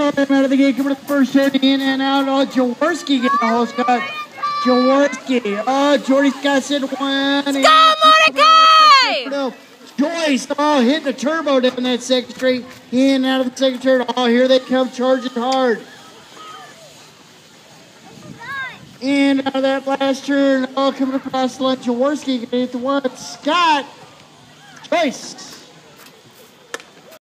program out of the gate, coming to the first turn, in and out. Oh, Jaworski getting the hole shot. Jaworski. Oh, Jordy Scott said one. Let's go, Mordechai! No. Joyce, oh, hitting the turbo down that second straight. In and out of the second turn. Oh, here they come charging hard. And out of that last turn, oh, coming across the line, Jaworski getting the one. Scott, Joyce.